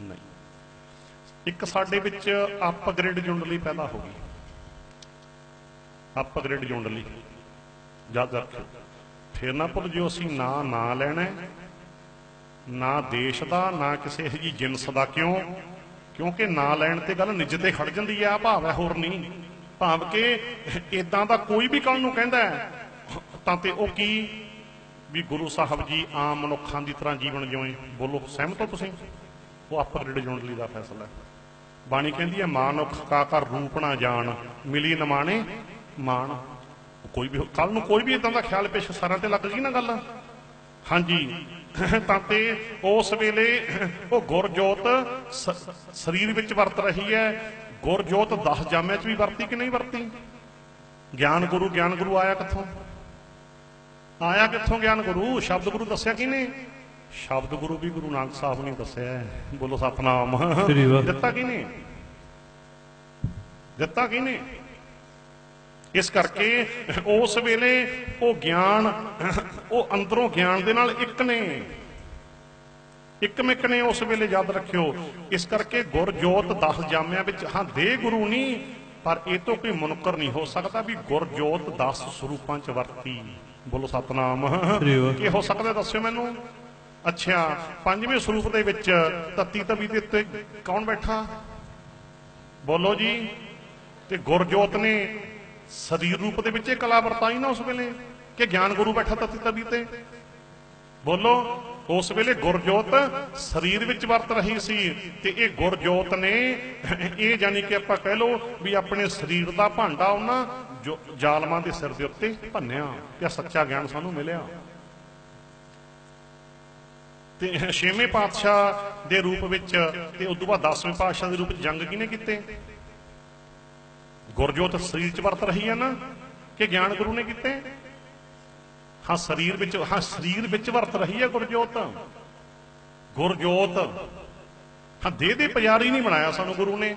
ਨਹੀਂ। ਇੱਕ ਸਾਡੇ ਵਿੱਚ ਅਪਗ੍ਰੇਡ ਜੁੰਡਲੀ ਪੈਦਾ ਹੋ ਗਈ। ਅਪਗ੍ਰੇਡ ਜੁੰਡਲੀ ਯਾਦ ਰੱਖਿਓ। ਫਿਰ ਨਾ ਭੁੱਲ ਜਿਓ, ਅਸੀਂ ਨਾ ਨਾ ਲੈਣਾ ਨਾ ਦੇਸ਼ ਦਾ, ਨਾ ਕਿਸੇ ਇਹੋ ਜਿਹੀ ਜਿਨਸ ਦਾ। ਕਿਉਂ? ਕਿਉਂਕਿ ਨਾ ਲੈਣ ਤੇ ਗੱਲ ਨਿੱਜ ਤੇ ਖੜ ਜਾਂਦੀ ਆ ਭਾਵ ਹੈ ਹੋਰ ਨਹੀਂ। ਭਾਵ ਕਿ ਇਦਾਂ ਦਾ ਕੋਈ ਵੀ ਕੱਲ ਨੂੰ ਕਹਿੰਦਾ ਤਾਂ ਤੇ ਉਹ ਕੀ? ਵੀ ਗੁਰੂ ਸਾਹਿਬ ਜੀ ਆਮ ਮਨੁੱਖਾਂ ਦੀ ਤਰ੍ਹਾਂ ਜੀਵਨ ਜਿਉਂ ਬੋਲੋ, ਸਹਿਮਤ ਹੋ ਤੁਸੀਂ? ਉਹ ਅਪਗ੍ਰੇਡ ਜੁੰਡਲੀ ਦਾ ਫੈਸਲਾ ਹੈ। ਬਾਣੀ ਕਹਿੰਦੀ ਹੈ ਮਾਨੁਖ ਕਾ ਕਰ ਰੂਪ ਨਾ ਜਾਣ, ਮਿਲੀ ਨਮਾਣੇ ਮਾਨ ਕੋਈ ਵੀ ਕੱਲ ਨੂੰ ਕੋਈ ਵੀ ਇਦਾਂ ਦਾ ਖਿਆਲ ਪੇਸ਼ ਸਾਰਿਆਂ ਤੇ ਲੱਗ ਗਈ ਨਾ ਗੱਲ? ਹਾਂਜੀ। ਤਾਂ ਤੇ ਉਸ ਵੇਲੇ ਉਹ ਗੁਰਜੋਤ ਸਰੀਰ ਵਿੱਚ ਵਰਤ ਰਹੀ ਹੈ। ਗੁਰਜੋਤ 10 ਜਾਮਿਆਂ 'ਚ ਵੀ ਵਰਤੀ ਕਿ ਨਹੀਂ ਵਰਤੀ? ਗਿਆਨ ਗੁਰੂ ਗਿਆਨ ਗੁਰੂ ਆਇਆ ਕਿੱਥੋਂ? ਆਇਆ ਕਿੱਥੋਂ ਗਿਆਨ ਗੁਰੂ? ਸ਼ਬਦ ਗੁਰੂ ਦੱਸਿਆ ਕਿਨੇ ਸ਼ਬਦ ਗੁਰੂ ਵੀ ਗੁਰੂ ਨਾਨਕ ਸਾਹਿਬ ਨੇ ਦੱਸਿਆ ਹੈ। ਬੋਲੋ ਸਤਨਾਮ। ਦਿੱਤਾ ਕਿਨੇ ਦਿੱਤਾ ਕਿਨੇ ਇਸ ਕਰਕੇ ਉਸ ਵੇਲੇ ਉਹ ਗਿਆਨ ਉਹ ਅੰਦਰੋਂ ਗਿਆਨ ਦੇ ਨਾਲ ਇੱਕ ਨੇ। ਇੱਕ ਮਿਕ ਨੇ ਉਸ ਵੇਲੇ ਯਾਦ ਰੱਖਿਓ। ਇਸ ਕਰਕੇ ਗੁਰਜੋਤ 10 ਜਾਮਿਆਂ ਵਿੱਚ ਹਾਂ ਦੇ ਗੁਰੂ ਨਹੀਂ ਪਰ ਇਹ ਤੋਂ ਕੋਈ ਮੁਨਕਰ ਨਹੀਂ ਹੋ ਸਕਦਾ ਵੀ ਗੁਰਜੋਤ 10 ਸਰੂਪਾਂ ਚ ਵਰਤੀ। ਬੋਲੋ ਸਤਨਾਮ। ਕੀ ਹੋ ਸਕਦਾ ਦੱਸਿਓ ਮੈਨੂੰ। ਅੱਛਾ, ਪੰਜਵੇਂ ਸਰੂਪ ਦੇ ਵਿੱਚ ਤਤੀ ਤਵੀ ਦੇ ਉੱਤੇ ਕੌਣ ਬੈਠਾ? ਬੋਲੋ ਜੀ, ਤੇ ਗੁਰਜੋਤ ਨੇ ਸਰੀਰ ਰੂਪ ਦੇ ਵਿੱਚ ਇਹ ਕਲਾ ਵਰਤਾਈ ਨਾ ਉਸ ਵੇਲੇ, ਕਿ ਗਿਆਨ ਗੁਰੂ ਬੈਠਾ ਤਤੀ ਤਵੀ ਤੇ? ਬੋਲੋ, ਉਸ ਵੇਲੇ ਗੁਰਜੋਤ ਸਰੀਰ ਵਿੱਚ ਵਰਤ ਰਹੀ ਸੀ, ਤੇ ਇਹ ਗੁਰਜੋਤ ਨੇ ਇਹ ਜਾਨੀ ਕਿ ਆਪਾਂ ਕਹਿ ਲਓ ਵੀ ਆਪਣੇ ਸਰੀਰ ਦਾ ਭਾਂਡਾ ਉਹਨਾਂ ਜੋ- ਜ਼ਾਲਮਾਂ ਦੇ ਸਿਰ ਦੇ ਉੱਤੇ ਭੰਨਿਆ ਕਿ ਸੱਚਾ ਗਿਆਨ ਸਾਨੂੰ ਮਿਲਿਆ। ਤੇ ਛੇਵੇਂ ਪਾਤਸ਼ਾਹ ਦੇ ਰੂਪ ਵਿੱਚ ਤੇ ਉਸ ਤੋਂ ਬਾਅਦ 10ਵੇਂ ਪਾਤਸ਼ਾਹ ਦੇ ਰੂਪ ਵਿੱਚ ਜੰਗ ਕਿਹਨੇ ਕੀਤੇ? ਗੁਰਜੋਤ ਸਰੀਰ 'ਚ ਵਰਤ ਰਹੀ ਹੈ ਨਾ, ਕਿ ਗਿਆਨ ਗੁਰੂ ਨੇ ਕੀਤੇ? ਹਾਂ, ਸਰੀਰ ਵਿੱਚ, ਹਾਂ, ਸਰੀਰ ਵਿੱਚ ਵਰਤ ਰਹੀ ਹੈ ਗੁਰਜੋਤ। ਗੁਰਜੋਤ, ਹਾਂ ਦੇਹ ਦੇ ਪੁਜਾਰੀ ਨਹੀਂ ਬਣਾਇਆ ਸਾਨੂੰ ਗੁਰੂ ਨੇ।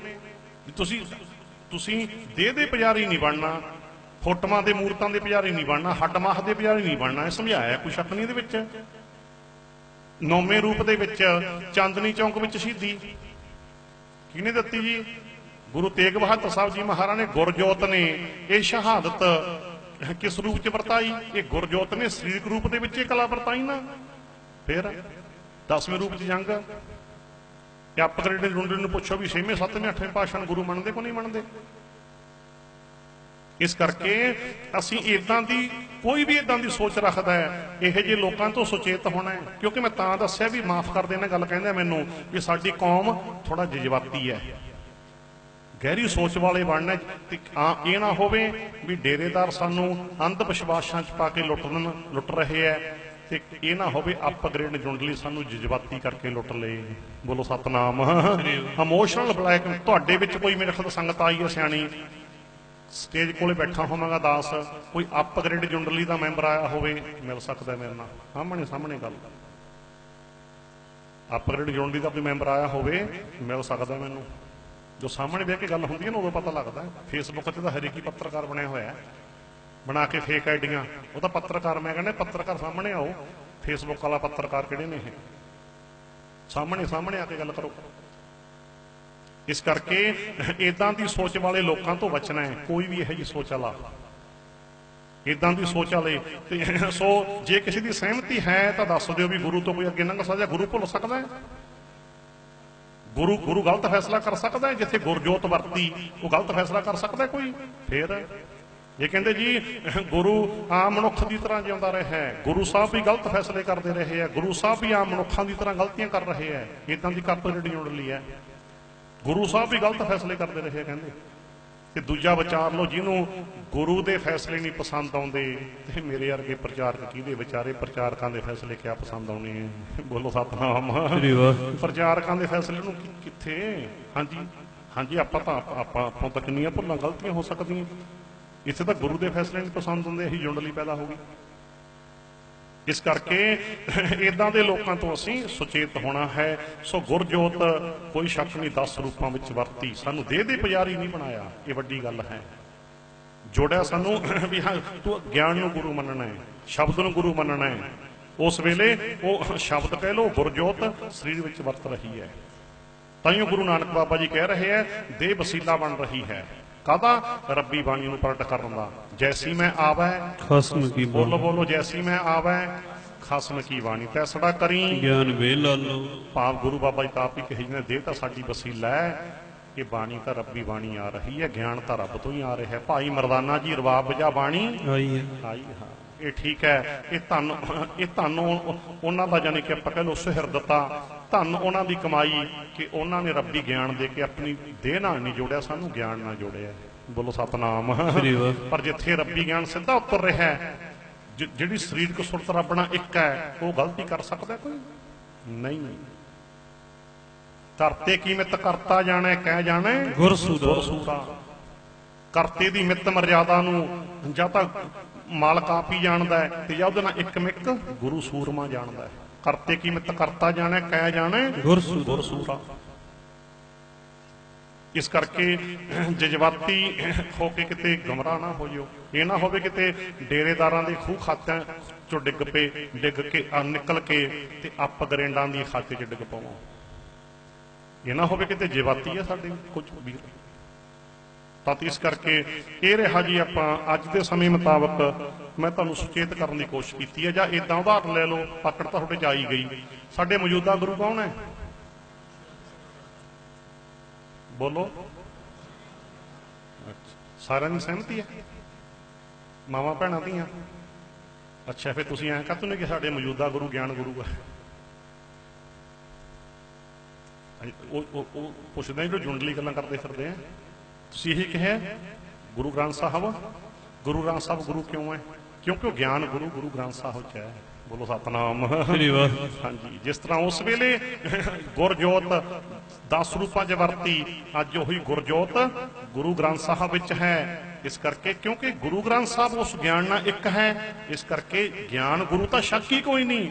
ਤੁਸੀਂ ਤੁਸੀਂ ਦੇਹ ਦੇ ਪੁਜਾਰੀ ਨਹੀਂ ਬਣਨਾ, ਫੋਟੋਆਂ ਦੇ ਮੂਰਤਾਂ ਦੇ ਪੁਜਾਰੀ ਨਹੀਂ ਬਣਨਾ ਹੱਡ ਮਾਹ ਦੇ ਪੁਜਾਰੀ ਨਹੀਂ ਬਣਨਾ, ਇਹ ਸਮਝਾਇਆ ਕੋਈ ਸ਼ੱਕ ਨਹੀਂ ਇਹਦੇ ਵਿੱਚ? ਨੌਵੇਂ ਰੂਪ ਦੇ ਵਿੱਚ ਚਾਂਦਨੀ ਚੌਂਕ ਵਿੱਚ ਸ਼ਹੀਦੀ। ਕਿਹਨੇ ਦਿੱਤੀ ਜੀ? ਗੁਰੂ ਤੇਗ ਬਹਾਦਰ ਸਾਹਿਬ ਜੀ ਮਹਾਰਾਜ ਨੇ ਗੁਰਜੋਤ ਨੇ ਇਹ ਸ਼ਹਾਦਤ ਕਿਸ ਰੂਪ ਚ ਵਰਤਾਈ? ਇਹ ਗੁਰਜੋਤ ਨੇ ਸਰੀਰਕ ਰੂਪ ਦੇ ਵਿੱਚ ਇਹ ਕਲਾ ਵਰਤਾਈ ਨਾ। ਫਿਰ 10ਵੇਂ ਰੂਪ ਚ ਜੰਗ। ਕਿ ਅਪਗ੍ਰੇਡ ਰੁੰਡੇ ਨੂੰ ਪੁੱਛੋ ਵੀ 6ਵੇਂ 7ਵੇਂ 8ਵੇਂ ਪਾਸ਼ਾ ਗੁਰੂ ਮੰਨਦੇ ਕੋ ਨਹੀਂ ਮੰਨਦੇ? ਇਸ ਕਰਕੇ ਅਸੀਂ ਇਦਾਂ ਦੀ ਕੋਈ ਵੀ ਇਦਾਂ ਦੀ ਸੋਚ ਰੱਖਦਾ ਹੈ ਇਹੋ ਜਿਹੇ ਲੋਕਾਂ ਤੋਂ ਸੁਚੇਤ ਹੋਣਾ ਹੈ। ਕਿਉਂਕਿ ਮੈਂ ਤਾਂ ਦੱਸਿਆ ਵੀ ਮਾਫ ਕਰ ਦੇਣਾ ਗੱਲ ਕਹਿੰਦੇ ਮੈਨੂੰ ਵੀ ਸਾਡੀ ਕੌਮ ਥੋੜਾ ਜਜ਼ਬਾਤੀ ਹੈ। ਗਹਿਰੀ ਸੋਚ ਵਾਲੇ ਬਣਨਾ ਆ ਇਹ ਨਾ ਹੋਵੇ ਵੀ ਡੇਰੇਦਾਰ ਸਾਨੂੰ ਅੰਧ ਵਿਸ਼ਵਾਸਾਂ 'ਚ ਪਾ ਕੇ ਲੁੱਟਣ ਲੁੱਟ ਰਹੇ ਐ ਤੇ ਇਹ ਨਾ ਹੋਵੇ ਅਪਗ੍ਰੇਡ ਜੁੰਡਲੀ ਸਾਨੂੰ ਜਜ਼ਬਾਤੀ ਕਰਕੇ ਲੁੱਟ ਲਏ ਬੋਲੋ ਸਤਨਾਮ। ਇਮੋਸ਼ਨਲ ਬਲੈਕ ਤੁਹਾਡੇ ਵਿੱਚ ਕੋਈ ਮੇਰੇ ਖਿਆਲ ਸੰਗਤ ਆਈ ਹੈ ਸਿਆਣੀ? ਸਟੇਜ ਕੋਲੇ ਬੈਠਾ ਹੋਵਾਂਗਾ ਦਾਸ, ਕੋਈ ਅਪਗ੍ਰੇਡ ਜੁੰਡਲੀ ਦਾ ਮੈਂਬਰ ਆਇਆ ਹੋਵੇ, ਮਿਲ ਸਕਦਾ ਮੇਰੇ ਨਾਲ। ਸਾਹਮਣੇ ਸਾਹਮਣੇ ਗੱਲ। ਅਪਗ੍ਰੇਡ ਜੁੰਡਲੀ ਦਾ ਕੋਈ ਮੈਂਬਰ ਆਇਆ ਹੋਵੇ, ਮਿਲ ਸਕਦਾ ਮੈਨੂੰ। ਜੋ ਸਾਹਮਣੇ ਬਹਿ ਕੇ ਗੱਲ ਹੁੰਦੀ ਹੈ ਨਾ, ਉਦੋਂ ਪਤਾ ਲੱਗਦਾ ਫੇਸਬੁੱਕ ਤੇ ਤਾਂ ਹਰੇਕ ਹੀ ਪੱਤਰਕਾਰ ਬਣਿਆ ਹੋਇਆ ਬਣਾ ਕੇ ਫੇਕ ਆਈਡੀਆਂ। ਉਹ ਤਾਂ ਪੱਤਰਕਾਰ, ਮੈਂ ਕਹਿੰਦਾ, ਪੱਤਰਕਾਰ ਸਾਹਮਣੇ ਆਓ। ਫੇਸਬੁੱਕ ਵਾਲਾ ਪੱਤਰਕਾਰ ਕਿਹੜੇ ਨੇ ਇਹ? ਸਾਹਮਣੇ ਸਾਹਮਣੇ ਆ ਕੇ ਗੱਲ ਕਰੋ। ਇਸ ਕਰਕੇ ਇਦਾਂ ਦੀ ਸੋਚ ਵਾਲੇ ਲੋਕਾਂ ਤੋਂ ਬਚਣਾ ਹੈ, ਕੋਈ ਵੀ ਇਹੋ ਜਿਹੀ ਸੋਚ ਵਾਲਾ। ਇਦਾਂ ਦੀ ਸੋਚ ਵਾਲੇ, ਤੇ ਸੋ ਜੇ ਕਿਸੇ ਦੀ ਸਹਿਮਤੀ ਹੈ, ਤਾਂ ਦੱਸ ਦਿਓ ਵੀ ਗੁਰੂ ਤੋਂ ਕੋਈ ਅੱਗੇ ਲੰਘ ਸਕਦਾ ਗੁਰੂ ਭੁੱਲ ਸਕਦਾ ਹੈ। ਗੁਰੂ ਗੁਰੂ ਗਲਤ ਫੈਸਲਾ ਕਰ ਸਕਦਾ ਹੈ, ਜਿੱਥੇ ਗੁਰਜੋਤ ਵਰਤੀ, ਉਹ ਗਲਤ ਫੈਸਲਾ ਕਰ ਸਕਦਾ ਕੋਈ? ਫੇਰ? ਇਹ ਕਹਿੰਦੇ ਜੀ, ਗੁਰੂ ਆਮ ਮਨੁੱਖ ਦੀ ਤਰ੍ਹਾਂ ਜਿਉਂਦਾ ਰਿਹਾ ਹੈ। ਗੁਰੂ ਸਾਹਿਬ ਵੀ ਗਲਤ ਫੈਸਲੇ ਕਰਦੇ ਰਹੇ ਹੈ, ਗੁਰੂ ਸਾਹਿਬ ਵੀ ਆਮ ਮਨੁੱਖਾਂ ਦੀ ਤਰ੍ਹਾਂ ਗਲਤੀਆਂ ਕਰ ਰਹੇ ਹੈ। ਇਦਾਂ ਦੀ ਕੱਪ ਜਿਹੜੀ ਜੁੜ ਲਈ ਹੈ। ਗੁਰੂ ਸਾਹਿਬ ਵੀ ਗਲਤ ਫੈਸਲੇ ਕਰਦੇ ਰਹੇ ਕਹਿੰਦੇ। ਤੇ ਦੂਜਾ ਵਿਚਾਰ ਲਓ ਜਿਹਨੂੰ ਗੁਰੂ ਦੇ ਫੈਸਲੇ ਨਹੀਂ ਪਸੰਦ ਆਉਂਦੇ ਤੇ ਮੇਰੇ ਵਰਗੇ ਪ੍ਰਚਾਰਕ ਕਿਹਦੇ ਵਿਚਾਰੇ ਪ੍ਰਚਾਰਕਾਂ ਦੇ ਫੈਸਲੇ ਕਿਆ ਪਸੰਦ ਆਉਣੇ ਆ? ਬੋਲੋ ਸਤਨਾਮ। ਸ੍ਰੀ ਵਾਹਿਗੁਰੂ। ਪ੍ਰਚਾਰਕਾਂ ਦੇ ਫੈਸਲੇ ਨੂੰ ਕਿੱਥੇ? ਹਾਂਜੀ ਹਾਂਜੀ ਆਪਾਂ ਤਾਂ ਆਪਾਂ ਆਪਾਂ ਤਾਂ ਕਿੰਨੀਆਂ ਭੁੱਲਾਂ ਗਲਤੀਆਂ ਹੋ ਸਕਦੀਆਂ। ਇੱਥੇ ਤਾਂ ਗੁਰੂ ਦੇ ਫੈਸਲੇ ਨਹੀਂ ਪਸੰਦ ਹੁੰਦੇ ਇਹੀ ਜੁੰਡਲੀ ਪੈਦਾ ਹੋ ਗਈ। ਇਸ ਕਰਕੇ ਇਦਾਂ ਦੇ ਲੋਕਾਂ ਤੋਂ ਅਸੀਂ ਸੁਚੇਤ ਹੋਣਾ ਹੈ। ਸੋ ਗੁਰਜੋਤ, ਕੋਈ ਸ਼ੱਕ ਨਹੀਂ 10 ਰੂਪਾਂ ਵਿੱਚ ਵਰਤੀ। ਸਾਨੂੰ ਦੇਹ ਦੇ ਪੁਜਾਰੀ ਨਹੀਂ ਬਣਾਇਆ। ਇਹ ਵੱਡੀ ਗੱਲ ਹੈ। ਜੋੜਿਆ ਸਾਨੂੰ ਵੀ ਹਾਂ, ਤੂੰ ਗਿਆਨ ਨੂੰ ਗੁਰੂ ਮੰਨਣਾ ਹੈ, ਸ਼ਬਦ ਨੂੰ ਗੁਰੂ ਮੰਨਣਾ ਹੈ। ਉਸ ਵੇਲੇ ਉਹ ਸ਼ਬਦ ਕਹਿ ਲੋ ਗੁਰਜੋਤ ਸਰੀਰ ਵਿੱਚ ਵਰਤ ਰਹੀ ਹੈ। ਤਾਂ ਤਾਈਓ ਗੁਰੂ ਨਾਨਕ ਬਾਬਾ ਜੀ ਕਹਿ ਰਹੇ ਹੈ ਦੇਹ ਵਸੀਲਾ ਬਣ ਰਹੀ ਹੈ। ਕਾਦਾ ਰੱਬੀ ਬਾਣੀ ਨੂੰ ਪ੍ਰਗਟ ਕਰਨ ਦਾ। ਜੈਸੀ ਮੈਂ ਆਵੈ ਖਸਮ ਕੀ ਬੋਲੋ ਬੋਲ ਬੋਲੋ ਜੈਸੀ ਮੈਂ ਆਵੈ ਖਸਮ ਕੀ ਬਾਣੀ ਤੈਸੜਾ ਕਰੀ। ਗਿਆਨ ਵੇ ਲਾਲੋ ਭਾਵ ਗੁਰੂ ਬਾਬਾ ਜੀ ਤਾਂ ਆਪ ਹੀ ਕਹੀ ਨੇ ਦੇਹ ਤਾਂ ਸਾਡੀ ਵਸੀਲਾ ਹੈ ਕਿ ਬਾਣੀ ਤਾਂ ਰੱਬੀ ਬਾਣੀ ਆ ਰਹੀ ਹੈ ਗਿਆਨ ਤਾਂ ਰੱਬ ਤੋਂ ਹੀ ਆ ਰਿਹਾ ਹੈ। ਭਾਈ ਮਰਦਾਨਾ ਜੀ ਰਵਾਬ ਵਜਾ ਬਾਣੀ। ਆਈ ਹੈ। ਆਈ ਹਾਂ ਇਹ ਠੀਕ ਹੈ ਇਹ ਧਨ ਇਹ ਧਨ ਉਹ- ਉਹਨਾਂ ਦਾ ਜਾਨੀ ਕਿ ਆਪਾਂ ਕਹਿ ਲੋ ਸੁਹਿਰਦਤਾ ਧਨ ਉਹਨਾਂ ਦੀ ਕਮਾਈ ਕਿ ਉਹਨਾਂ ਨੇ ਰੱਬੀ ਗਿਆਨ ਦੇ ਕੇ ਆਪਣੀ ਦੇਹ ਨਾਲ ਨਹੀਂ ਜੋੜਿਆ ਸਾਨੂੰ ਗਿਆਨ ਨਾਲ ਜੋੜਿਆ। ਬੋਲੋ ਸਤਨਾਮ। ਪਰ ਜਿੱਥੇ ਰੱਬੀ ਗਿਆਨ ਸਿੱਧਾ ਉਤਰ ਰਿਹਾ ਹੈ ਜਿਹੜੀ ਸਰੀਰਕ ਸੁਰਤ ਰੱਬਣਾ ਇੱਕ ਹੈ ਉਹ ਗਲਤੀ ਕਰ ਸਕਦਾ ਕੋਈ? ਨਹੀਂ। ਕਰਤੇ ਕੀ ਮਿੱਤ ਕਰਤਾ ਜਾਣੈ ਕਹਿ ਜਾਣੈ। ਗੁਰਸੂਦਾ ਕਰਤੇ ਦੀ ਮਿੱਤ ਮਰਿਆਦਾ ਨੂੰ ਜਾਂ ਤਾਂ ਮਾਲਕ ਆਪ ਹੀ ਜਾਣਦਾ ਹੈ ਤੇ ਜਾਂ ਉਹਦੇ ਨਾਲ ਇੱਕ ਮਿੱਕ ਗੁਰੂ ਸੂਰਮਾ ਜਾਣਦਾ ਹੈ। ਕਰਤੇ ਕੀ ਮਿੱਤ ਕਰਤਾ ਜਾਣੈ ਕਹਿ ਜਾਣੈ। ਗੁਰਸੂਦਾ ਇਸ ਕਰਕੇ ਜਜ਼ਬਾਤੀ ਹੋ ਕੇ ਕਿਤੇ ਗਮਰਾਹ ਨਾ ਹੋ ਜਿਓ ਇਹ ਨਾ ਹੋਵੇ ਕਿਤੇ ਡੇਰੇਦਾਰਾਂ ਦੇ ਖੂਹ ਖਾਤਿਆਂ ਚੋਂ ਡਿੱਗ ਪਏ ਡਿੱਗ ਕੇ ਆ ਨਿਕਲ ਕੇ ਤੇ ਅੱਪ ਗਰੇਂਡਾਂ ਦੀ ਖਾਤੇ 'ਚ ਡਿੱਗ ਪਵੋ। ਇਹ ਨਾ ਹੋਵੇ ਕਿਤੇ ਜਜ਼ਬਾਤੀ ਆ ਸਾਡੇ ਕੁਝ ਵੀਰ ਤਾਂ ਇਸ ਕਰਕੇ ਇਹ ਰਿਹਾ ਜੀ ਆਪਾਂ ਅੱਜ ਦੇ ਸਮੇਂ ਮੁਤਾਬਕ ਮੈਂ ਤੁਹਾਨੂੰ ਸੁਚੇਤ ਕਰਨ ਦੀ ਕੋਸ਼ਿਸ਼ ਕੀਤੀ ਹੈ ਜਾਂ ਇਦਾਂ ਉਦਾਹਰਨ ਲੈ ਲਓ ਪਕੜ ਤਾਂ ਤੁਹਾਡੇ ਚ ਗਈ। ਸਾਡੇ ਮੌਜੂਦਾ ਗੁਰੂ ਕੌਣ ਹੈ? ਬੋਲੋ। ਸਾਰਿਆਂ ਦੀ ਸਹਿਮਤੀ ਹੈ? ਮਾਵਾ ਭੈਣਾਂ ਦੀਆਂ ਅੱਛਾ, ਫਿਰ ਤੁਸੀਂ ਐਂ ਕਾਹਤੋਂ ਨਹੀਂ ਕਿ ਸਾਡੇ ਮੌਜੂਦਾ ਗੁਰੂ ਗਿਆਨ ਗੁਰੂ ਹੈ? ਉਹ ਉਹ ਪੁੱਛਦੇ ਨੇ ਜੋ ਜੁੰਡਲੀ ਗੱਲਾਂ ਕਰਦੇ ਫਿਰਦੇ ਆ। ਤੁਸੀਂ ਇਹੀ ਕਿਹਾ ਗੁਰੂ ਗ੍ਰੰਥ ਸਾਹਿਬ ਗੁਰੂ ਗ੍ਰੰਥ ਸਾਹਿਬ ਗੁਰੂ ਕਿਉਂ ਹੈ? ਕਿਉਂਕਿ ਉਹ ਗਿਆਨ ਗੁਰੂ ਗੁਰੂ ਗ੍ਰੰਥ ਸਾਹਿਬ ਚ ਹੈ। ਬੋਲੋ ਸਤਨਾਮ। ਸ੍ਰੀ ਵਾਹਿਗੁਰੂ। ਹਾਂਜੀ ਜਿਸ ਤਰ੍ਹਾਂ ਉਸ ਵੇਲੇ ਗੁਰਜੋਤ 10 ਰੂਪਾਂ 'ਚ ਵਰਤੀ ਅੱਜ ਉਹੀ ਗੁਰਜੋਤ ਗੁਰੂ ਗ੍ਰੰਥ ਸਾਹਿਬ ਵਿੱਚ ਹੈ। ਇਸ ਕਰਕੇ ਕਿਉਂਕਿ ਗੁਰੂ ਗ੍ਰੰਥ ਸਾਹਿਬ ਉਸ ਗਿਆਨ ਨਾਲ ਇੱਕ ਹੈ ਇਸ ਕਰਕੇ ਗਿਆਨ ਗੁਰੂ ਤਾਂ ਸ਼ੱਕ ਹੀ ਕੋਈ ਨਹੀਂ।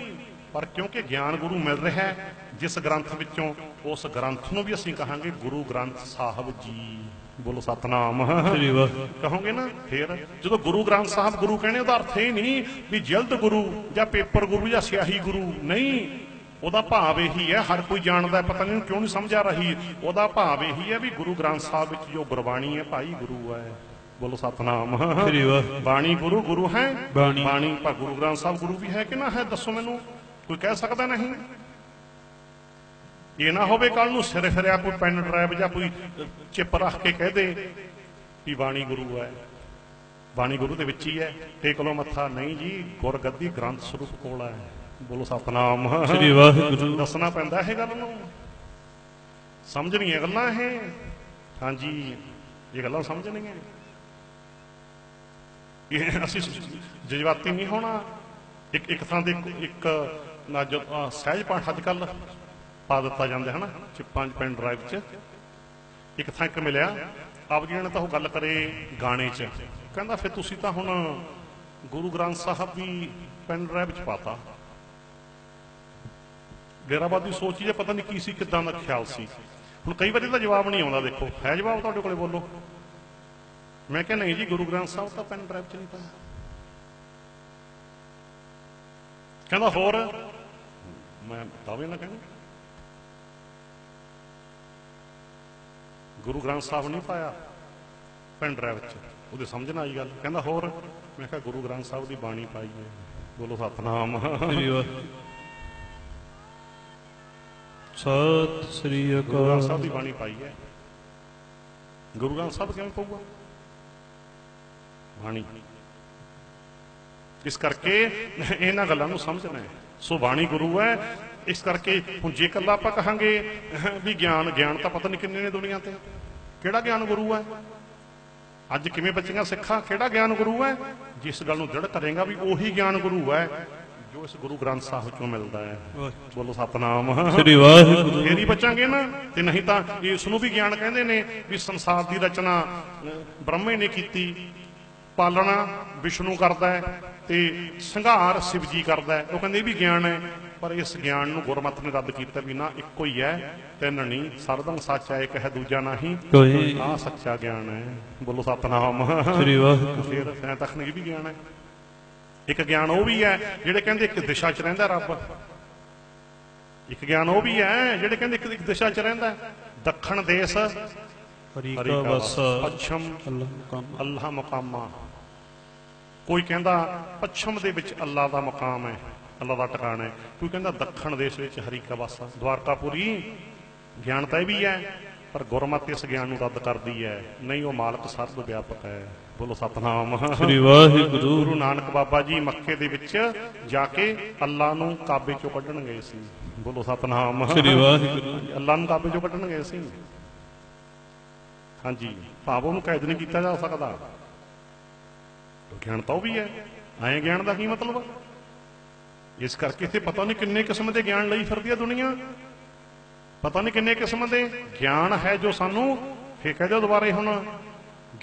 ਪਰ ਕਿਉਂਕਿ ਗਿਆਨ ਗੁਰੂ ਮਿਲ ਰਿਹਾ ਹੈ ਜਿਸ ਗ੍ਰੰਥ ਵਿੱਚੋਂ ਉਸ ਗ੍ਰੰਥ ਨੂੰ ਵੀ ਅਸੀਂ ਕਹਾਂਗੇ ਗੁਰੂ ਗ੍ਰੰਥ ਸਾਹਿਬ ਜੀ। ਬੋਲੋ ਸਤਨਾਮ। ਸ੍ਰੀ ਵਾਹਿਗੁਰੂ। ਕਹੋਗੇ ਨਾ ਫਿਰ ਜਦੋਂ ਗੁਰੂ ਗ੍ਰੰਥ ਸਾਹਿਬ ਗੁਰੂ ਕਹਿੰਦੇ ਉਹਦਾ ਅਰਥ ਇਹ ਨਹੀਂ ਵੀ ਜਲਦ ਗੁਰੂ ਜਾਂ ਪੇਪਰ ਗੁਰੂ ਜਾਂ ਸਿਆਹੀ ਗੁਰੂ ਨਹੀਂ। ਉਹਦਾ ਭਾਵ ਇਹੀ ਹੈ ਹਰ ਕੋਈ ਜਾਣਦਾ ਪਤਾ ਨਹੀਂ ਕਿਉਂ ਨਹੀਂ ਸਮਝ ਆ ਰਹੀ। ਉਹਦਾ ਭਾਵ ਇਹੀ ਹੈ ਵੀ ਗੁਰੂ ਗ੍ਰੰਥ ਸਾਹਿਬ ਵਿੱਚ ਜੋ ਗੁਰਬਾਣੀ ਹੈ ਭਾਈ ਗੁਰੂ ਹੈ। ਬੋਲੋ ਸਤਨਾਮ। ਸ੍ਰੀ ਵਾਹਿਗੁਰੂ। ਬਾਣੀ ਗੁਰੂ ਗੁਰੂ ਹੈ। ਬਾਣੀ। ਬਾਣੀ ਪਰ ਗੁਰੂ ਗ੍ਰੰਥ ਸਾਹਿਬ ਗੁਰੂ ਵੀ ਹੈ ਕਿ ਨਾ ਹੈ ਦੱਸੋ ਮੈਨੂੰ। ਕੋਈ ਕਹਿ ਸਕਦਾ ਨਹੀਂ? ਇਹ ਨਾ ਹੋਵੇ ਕੱਲ ਨੂੰ ਸਿਰ ਫਿਰਿਆ ਕੋਈ ਪੈਨ ਡਰਾਈਵ ਜਾਂ ਕੋਈ ਚਿੱਪ ਰੱਖ ਕੇ ਕਹਿ ਦੇ ਵੀ ਬਾਣੀ ਗੁਰੂ ਹੈ। ਬਾਣੀ ਗੁਰੂ ਦੇ ਵਿੱਚ ਹੀ ਹੈ। ਟੇਕ ਲੋ ਮੱਥਾ। ਨਹੀਂ ਜੀ ਗੁਰ ਗੱਦੀ ਗ੍ਰੰਥ ਸਰੂਪ ਕੋਲ ਹੈ। ਬੋਲੋ ਸਤਨਾਮ। ਸ੍ਰੀ ਵਾਹਿਗੁਰੂ। ਦੱਸਣਾ ਪੈਂਦਾ ਇਹ ਗੱਲ ਨੂੰ। ਸਮਝਣੀਆਂ ਗੱਲਾਂ ਇਹ। ਹਾਂਜੀ ਇਹ ਗੱਲਾਂ ਸਮਝਣੀਆਂ। ਇਹ ਅਸੀਂ ਜਜ਼ਬਾਤੀ ਨਹੀਂ ਹੋਣਾ। ਇੱਕ ਇੱਕ ਥਾਂ ਦੇ ਇੱਕ- ਨਾ ਜੋ ਸਹਿਜ ਪਾਠ ਅੱਜ ਕੱਲ ਪਾ ਦਿੱਤਾ ਜਾਂਦਾ ਹੈ ਨਾ, ਚਿੱਪਾਂ 'ਚ, ਪੈਨ ਡਰਾਈਵ 'ਚ। ਇੱਕ ਥਾਂ ਇੱਕ ਮਿਲਿਆ, ਆਪ ਜੀ ਨੇ ਤਾਂ ਉਹ ਗੱਲ ਕਰੇ ਗਾਣੇ 'ਚ। ਕਹਿੰਦਾ, ਫਿਰ ਤੁਸੀਂ ਤਾਂ ਹੁਣ ਗੁਰੂ ਗ੍ਰੰਥ ਸਾਹਿਬ ਵੀ ਪੈਨ ਡਰਾਈਵ 'ਚ ਪਾਤਾ। ਡੇਰਾਬਾਦੀ ਸੋਚੀ ਜੇ ਪਤਾ ਨਹੀਂ ਕੀ ਸੀ, ਕਿਦਾਂ ਦਾ ਖਿਆਲ ਸੀ। ਹੁਣ ਕਈ ਵਾਰੀ ਤਾਂ ਜਵਾਬ ਨਹੀਂ ਆਉਂਦਾ, ਦੇਖੋ। ਹੈ ਜਵਾਬ ਤੁਹਾਡੇ ਕੋਲੇ, ਬੋਲੋ। ਮੈਂ ਕਿਹਾ, ਨਹੀਂ ਜੀ, ਗੁਰੂ ਗ੍ਰੰਥ ਸਾਹਿਬ ਤਾਂ ਪੈਨ ਡਰਾਈਵ 'ਚ ਨਹੀਂ ਪਾਇਆ। ਕਹਿੰਦਾ, ਹੋਰ? ਮੈਂ ਦਾਅਵੇ ਨਾ ਕਹਿੰਦਾ ਗੁਰੂ ਗ੍ਰੰਥ ਸਾਹਿਬ ਨਹੀਂ ਪਾਇਆ ਪੈਨ ਡਰਾਈਵ 'ਚ ਉਹਦੇ ਸਮਝ ਨਾ ਆਈ ਗੱਲ ਕਹਿੰਦਾ ਹੋਰ? ਮੈਂ ਕਿਹਾ ਗੁਰੂ ਗ੍ਰੰਥ ਸਾਹਿਬ ਦੀ ਬਾਣੀ ਪਾਈ ਹੈ। ਬੋਲੋ ਸਤਨਾਮ। ਸਤਿ ਸ੍ਰੀ ਗੁਰੂ ਗ੍ਰੰਥ ਸਾਹਿਬ ਅਕਾਲ ਦੀ ਬਾਣੀ ਪਾਈ ਹੈ। ਗੁਰੂ ਗ੍ਰੰਥ ਸਾਹਿਬ ਕਿਵੇਂ ਪਊਗਾ? ਬਾਣੀ। ਇਸ ਕਰਕੇ ਇਹਨਾਂ ਗੱਲਾਂ ਨੂੰ ਸਮਝਣਾ ਹੈ। ਸੋ ਬਾਣੀ ਗੁਰੂ ਹੈ ਇਸ ਕਰਕੇ ਹੁਣ ਜੇ ਕੱਲਾ ਆਪਾਂ ਕਹਾਂਗੇ ਵੀ ਗਿਆਨ ਗਿਆਨ ਤਾਂ ਪਤਾ ਨਹੀਂ ਕਿੰਨੇ ਨੇ ਦੁਨੀਆ ਤੇ। ਕਿਹੜਾ ਗਿਆਨ ਗੁਰੂ ਹੈ? ਅੱਜ ਕਿਵੇਂ ਬੱਚੀਆਂ ਸਿੱਖਾਂ ਕਿਹੜਾ ਗਿਆਨ ਗੁਰੂ ਹੈ? ਜਿਸ ਗੱਲ ਨੂੰ ਦ੍ਰਿੜ ਕਰੇਗਾ ਵੀ ਉਹੀ ਗਿਆਨ ਗੁਰੂ ਹੈ ਜੋ ਇਸ ਗੁਰੂ ਗ੍ਰੰਥ ਸਾਹਿਬ ਚੋਂ ਮਿਲਦਾ ਹੈ। ਬੋਲੋ ਸਤਨਾਮ। ਸ੍ਰੀ ਵਾਹਿਗੁਰੂ। ਫੇਰ ਹੀ ਬਚਾਂਗੇ ਨਾ ਤੇ ਨਹੀਂ ਤਾਂ ਇਸ ਨੂੰ ਵੀ ਗਿਆਨ ਕਹਿੰਦੇ ਨੇ ਵੀ ਸੰਸਾਰ ਦੀ ਰਚਨਾ ਬ੍ਰਹਮੇ ਨੇ ਕੀਤੀ ਪਾਲਣਾ ਵਿਸ਼ਨੂੰ ਕਰਦਾ ਹੈ। ਤੇ ਸੰਘਾਰ ਸ਼ਿਵ ਜੀ ਕਰਦਾ ਉਹ ਕਹਿੰਦੇ ਇਹ ਵੀ ਗਿਆਨ ਹੈ। ਪਰ ਇਸ ਗਿਆਨ ਨੂੰ ਗੁਰਮਤਿ ਨੇ ਰੱਦ ਕੀਤਾ ਵੀ ਨਾ ਇੱਕੋ ਹੀ ਹੈ ਤਿੰਨ ਨਹੀਂ ਸਰਦਮ ਸੱਚ ਹੈ ਇੱਕ ਹੈ ਦੂਜਾ ਨਹੀਂ। ਕੋਈ ਆ ਸੱਚਾ ਗਿਆਨ ਹੈ। ਬੋਲੋ ਸਤਨਾਮ। ਸ੍ਰੀ ਵਾਹਿਗੁਰੂ। ਫਿਰ ਸੈਂ ਤਖਨੀ ਵੀ ਗਿਆਨ ਹੈ। ਇੱਕ ਗਿਆਨ ਉਹ ਵੀ ਹੈ ਜਿਹੜੇ ਕਹਿੰਦੇ ਇੱਕ ਦਿਸ਼ਾ 'ਚ ਰਹਿੰਦਾ ਰੱਬ। ਇੱਕ ਗਿਆਨ ਉਹ ਵੀ ਹੈ ਜਿਹੜੇ ਕਹਿੰਦੇ ਇੱਕ ਇੱਕ ਦਿਸ਼ਾ 'ਚ ਰਹਿੰਦਾ। ਦੱਖਣ ਦੇਸ਼। ਹਰੀ ਕਾ ਹਰੀ ਕਾ ਵਾਸਾ। ਪੱਛਮ। ਅੱਲਾਹ ਮਕਾਮਾ। ਕੋਈ ਕਹਿੰਦਾ ਪੱਛਮ ਦੇ ਵਿੱਚ ਅੱਲਾ ਦਾ ਮਕਾਮ ਹੈ ਅੱਲਾ ਦਾ ਟਿਕਾਣਾ ਹੈ। ਕੋਈ ਕਹਿੰਦਾ ਦੱਖਣ ਦੇਸ਼ ਵਿੱਚ ਹਰੀ ਕਾ ਵਾਸਾ ਦਵਾਰਕਾਪੁਰੀ ਗਿਆਨ ਤਾਂ ਇਹ ਵੀ ਹੈ ਪਰ ਗੁਰਮਤਿ ਇਸ ਗਿਆਨ ਨੂੰ ਰੱਦ ਕਰਦੀ ਹੈ। ਨਹੀਂ ਉਹ ਮਾਲਕ ਸਰਬ ਵਿਆਪਕ ਹੈ। ਬੋਲੋ ਸਤਨਾਮ। ਸ੍ਰੀ ਵਾਹਿਗੁਰੂ। ਗੁਰੂ ਨਾਨਕ ਬਾਬਾ ਜੀ ਮੱਕੇ ਦੇ ਵਿੱਚ ਜਾ ਕੇ ਅੱਲਾ ਨੂੰ ਕਾਬੇ ਚੋਂ ਕੱਢਣ ਗਏ ਸੀ। ਬੋਲੋ ਸਤਨਾਮ। ਸ੍ਰੀ ਵਾਹਿਗੁਰੂ। ਅੱਲਾ ਨੂੰ ਕਾਬੇ ਚੋਂ ਕੱਢਣ ਗਏ ਸੀ। ਹਾਂਜੀ ਭਾਵੋਂ ਨੂੰ ਕੈਦ ਨਹੀਂ ਕੀਤਾ ਜਾ ਸਕਦਾ। ਗਿਆਨ ਤਾਂ ਉਹ ਵੀ ਹੈ। ਐਂ ਗਿਆਨ ਦਾ ਕੀ ਮਤਲਬ? ਇਸ ਕਰਕੇ ਇੱਥੇ ਪਤਾ ਨਹੀਂ ਕਿੰਨੇ ਕਿਸਮ ਦੇ ਗਿਆਨ ਲਈ ਫਿਰਦੀ ਹੈ ਦੁਨੀਆ। ਪਤਾ ਨਹੀਂ ਕਿੰਨੇ ਕਿਸਮ ਦੇ ਗਿਆਨ ਹੈ ਜੋ ਸਾਨੂੰ ਫੇਰ ਕਹਿ ਦਿਓ ਦੁਬਾਰੇ ਹੁਣ।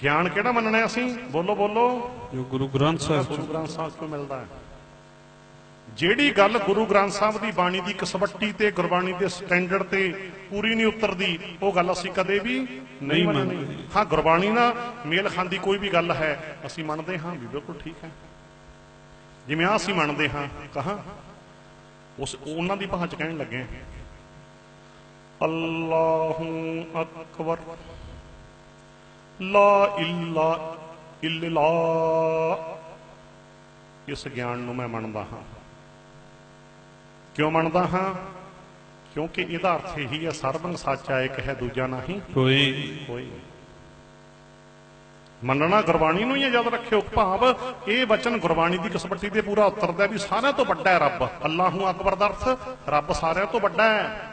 ਗਿਆਨ ਕਿਹੜਾ ਮੰਨਣਾ ਹੈ ਅਸੀਂ? ਬੋਲੋ ਬੋਲੋ। ਜੋ ਗੁਰੂ ਗ੍ਰੰਥ ਸਾਹਿਬ ਗੁਰੂ ਗ੍ਰੰਥ ਸਾਹਿਬ ਤੋਂ ਮਿਲਦਾ ਹੈ। ਜਿਹੜੀ ਗੱਲ ਗੁਰੂ ਗ੍ਰੰਥ ਸਾਹਿਬ ਦੀ ਬਾਣੀ ਦੀ ਕਸਵੱਟੀ ਤੇ ਗੁਰਬਾਣੀ ਦੇ ਸਟੈਂਡਰਡ ਤੇ ਪੂਰੀ ਨਹੀਂ ਉਤਰਦੀ ਉਹ ਗੱਲ ਅਸੀਂ ਕਦੇ ਵੀ ਨਹੀਂ ਮੰਨਦੇ। ਹਾਂ ਗੁਰਬਾਣੀ ਨਾਲ ਮੇਲ ਖਾਂਦੀ ਕੋਈ ਵੀ ਗੱਲ ਹੈ ਅਸੀਂ ਮੰਨਦੇ ਹਾਂ ਵੀ ਬਿਲਕੁਲ ਠੀਕ ਹੈ। ਜਿਵੇਂ ਆ ਅਸੀਂ ਮੰਨਦੇ ਹਾਂ ਕਹਾ? ਉਸ ਉਹਨਾਂ ਦੀ ਭਾਸ਼ਾ ਚ ਕਹਿਣ ਲੱਗੇ ਅੱਲਾਹੂ ਅਕਬਰ ਲਾ ਇਲਾ ਇਲਾ ਇਸ ਗਿਆਨ ਨੂੰ ਮੈਂ ਮੰਨਦਾ ਹਾਂ। ਕਿਉਂ ਮੰਨਦਾ ਹਾਂ? ਕਿਉਂਕਿ ਇਹਦਾ ਅਰਥ ਇਹੀ ਹੈ ਸਰਬੰਗ ਸੱਚਾ ਇੱਕ ਹੈ ਦੂਜਾ ਨਹੀਂ। ਕੋਈ ਕੋਈ ਮੰਨਣਾ ਗੁਰਬਾਣੀ ਨੂੰ ਹੀ ਯਾਦ ਰੱਖਿਓ। ਭਾਵ ਇਹ ਵਚਨ ਗੁਰਬਾਣੀ ਦੀ ਕਸਬੱਟੀ ਤੇ ਪੂਰਾ ਉਤਰਦਾ ਹੈ ਵੀ ਸਾਰਿਆਂ ਤੋਂ ਵੱਡਾ ਹੈ ਰੱਬ। ਅੱਲਾਹੂ ਅਕਬਰ ਦਾ ਅਰਥ ਰੱਬ ਸਾਰਿਆਂ ਤੋਂ ਵੱਡਾ ਹੈ।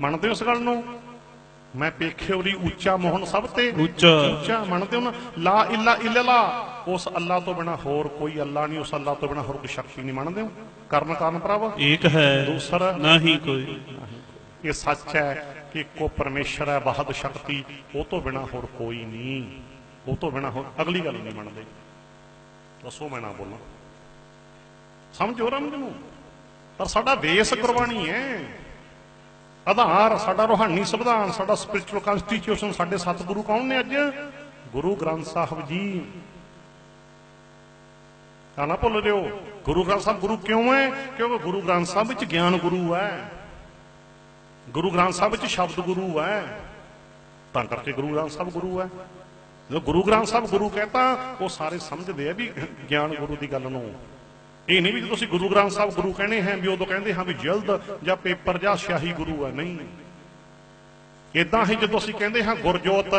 ਮੰਨਦੇ ਹੋ ਇਸ ਗੱਲ ਨੂੰ? ਮੈਂ ਪੇਖੇ ਉਰੀ ਉੱਚਾ ਮੋਹਨ ਸਭ ਤੇ। ਉੱਚਾ। ਉੱਚਾ ਮੰਨਦੇ ਹੋ ਨਾ। ਲਾ ਇਲਾ ਇਲਲਾ। ਉਸ ਅੱਲਾ ਤੋਂ ਬਿਨਾ ਹੋਰ ਕੋਈ ਅੱਲਾ ਨਹੀਂ ਉਸ ਅੱਲਾ ਤੋਂ ਬਿਨਾ ਹੋਰ ਕੋਈ ਸ਼ਕਤੀ ਨਹੀਂ ਮੰਨਦੇ ਹੋ। ਕਰਨ ਕਾਰਨ ਪ੍ਰਭ ਏਕ ਹੈ ਦੂਸਰਾ? ਨਹੀਂ ਕੋਈ। ਇਹ ਸੱਚ ਹੈ ਕਿ ਕੋ ਪਰਮੇਸ਼ਰ ਹੈ ਬਹਦ ਸ਼ਕਤੀ। ਉਹ ਤੋਂ ਬਿਨਾ ਹੋਰ ਕੋਈ ਨਹੀਂ। ਉਹ ਤੋਂ ਬਿਨਾ ਹੋਰ ਅਗਲੀ ਗੱਲ ਨਹੀਂ ਮੰਨਦੇ। ਦੱਸੋ ਮੈਂ ਨਾ ਬੋਲਾਂ। ਸਮਝੋ ਰਮਜ ਨੂੰ। ਪਰ ਸਾਡਾ ਬੇਸ ਗੁਰਬਾਣੀ ਹੈ। ਆਧਾਰ, ਸਾਡਾ ਰੋਹਾਨੀ ਸੰਵਿਧਾਨ, ਸਾਡਾ ਸਪਿਰਚੁਅਲ ਕਨਸਟੀਟਿਊਸ਼ਨ ਸਾਡੇ ਸਤਿਗੁਰੂ ਕੌਣ ਨੇ ਅੱਜ? ਗੁਰੂ ਗ੍ਰੰਥ ਸਾਹਿਬ ਜੀ। ਤਾਂ ਨਾ ਭੁੱਲ ਜਿਓ, ਗੁਰੂ ਗ੍ਰੰਥ ਸਾਹਿਬ ਗੁਰੂ ਕਿਉਂ ਹੈ? ਕਿਉਂਕਿ ਗੁਰੂ ਗ੍ਰੰਥ ਸਾਹਿਬ ਵਿੱਚ ਗਿਆਨ ਗੁਰੂ ਹੈ। ਗੁਰੂ ਗ੍ਰੰਥ ਸਾਹਿਬ ਵਿੱਚ ਸ਼ਬਦ ਗੁਰੂ ਹੈ। ਤਾਂ ਕਰਕੇ ਗੁਰੂ ਗ੍ਰੰਥ ਸਾਹਿਬ ਗੁਰੂ ਹੈ। ਜਦੋਂ ਗੁਰੂ ਗ੍ਰੰਥ ਸਾਹਿਬ ਗੁਰੂ ਕਹਤਾ, ਉਹ ਸਾਰੇ ਸਮਝਦੇ ਆ ਵੀ ਗਿਆਨ ਗੁਰੂ ਦੀ ਗੱਲ ਨੂੰ। ਇਹ ਨਹੀਂ ਵੀ ਜਦੋਂ ਅਸੀਂ ਗੁਰੂ ਗ੍ਰੰਥ ਸਾਹਿਬ ਗੁਰੂ ਕਹਿੰਦੇ ਹੈ ਵੀ ਉਦੋਂ ਕਹਿੰਦੇ ਹਾਂ ਵੀ ਜਲਦ ਜਾਂ ਪੇਪਰ ਜਾਂ ਸਿਆਹੀ ਗੁਰੂ ਹੈ, ਨਹੀਂ। ਇਦਾਂ ਹੀ ਜਦੋਂ ਅਸੀਂ ਕਹਿੰਦੇ ਹਾਂ ਗੁਰਜੋਤ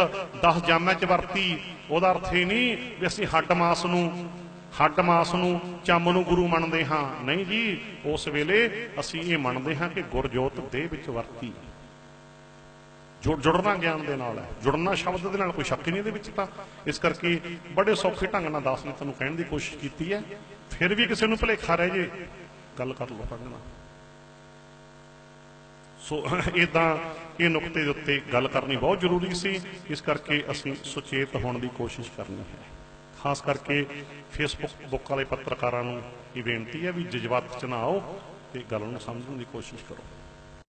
10 ਜਾਮਾਂ ਚ ਵਰਤੀ, ਉਹਦਾ ਅਰਥ ਇਹ ਨਹੀਂ ਵੀ ਅਸੀਂ ਹੱਡ ਮਾਸ ਨੂੰ ਹੱਡ ਮਾਸ ਨੂੰ ਚੰਮ ਨੂੰ ਗੁਰੂ ਮੰਨਦੇ ਹਾਂ। ਨਹੀਂ ਜੀ, ਉਸ ਵੇਲੇ ਅਸੀਂ ਇਹ ਮੰਨਦੇ ਹਾਂ ਕਿ ਗੁਰਜੋਤ ਦੇ ਵਿੱਚ ਵਰਤੀ। ਜੁੜ, ਜੁੜਨਾ ਗਿਆਨ ਦੇ ਨਾਲ ਹੈ। ਜੁੜਨਾ ਸ਼ਬਦ ਦੇ ਨਾਲ ਕੋਈ ਸ਼ੱਕ ਹੀ ਨਹੀਂ ਇਹਦੇ ਵਿੱਚ ਤਾਂ। ਇਸ ਕਰਕੇ ਬੜੇ ਸੌਖੇ ਢੰਗ ਨਾਲ ਦਾਸ ਨੇ ਤੁਹਾਨੂੰ ਕਹਿਣ ਦੀ ਕੋਸ਼ਿਸ਼ ਕੀਤੀ ਹੈ। ਫਿਰ ਵੀ ਕਿਸੇ ਨੂੰ ਭਲੇਖਾ ਰਹਿ ਜੇ, ਗੱਲ ਕਰ ਲਓ ਪੜਨਾ ਸੋ ਇਦਾਂ ਇਹ ਨੁਕਤੇ ਦੇ ਉੱਤੇ ਗੱਲ ਕਰਨੀ ਬਹੁਤ ਜ਼ਰੂਰੀ ਸੀ, ਇਸ ਕਰਕੇ ਅਸੀਂ ਸੁਚੇਤ ਹੋਣ ਦੀ ਕੋਸ਼ਿਸ਼ ਕਰਨੀ ਹੈ। ਖਾਸ ਕਰਕੇ ਫੇਸਬੁੱਕ ਬੁੱਕ ਵਾਲੇ ਪੱਤਰਕਾਰਾਂ ਨੂੰ ਇਹ ਬੇਨਤੀ ਹੈ ਵੀ ਜਜ਼ਬਾਤ ਚ ਨਾ ਆਓ ਤੇ ਗੱਲ ਨੂੰ ਸਮਝਣ ਦੀ ਕੋਸ਼ਿਸ਼ ਕਰੋ।